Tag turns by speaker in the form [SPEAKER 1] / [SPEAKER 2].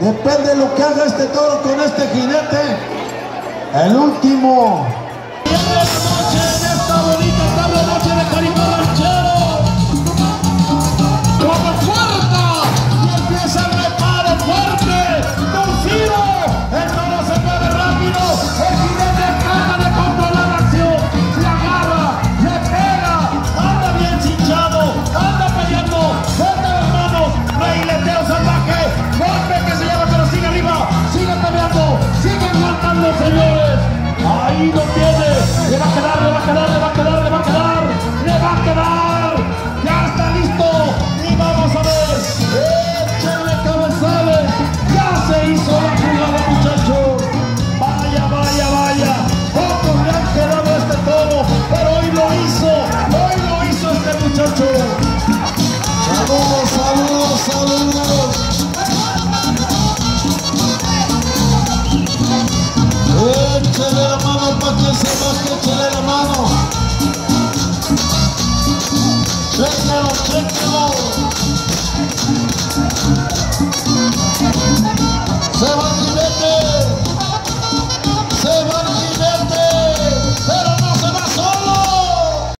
[SPEAKER 1] Depende de lo que haga este toro con este jinete. El último.
[SPEAKER 2] Ahí lo tiene. Le va a quedar, le va a quedar, le va a quedar, le va a quedar. Le va a quedar. Ya está listo. Y vamos a ver. Échale cabezales. Ya se hizo la jugada, muchachos. Vaya, vaya, vaya. Pocos le han quedado este toro. Pero hoy lo hizo. Hoy lo hizo este muchacho.
[SPEAKER 1] Seven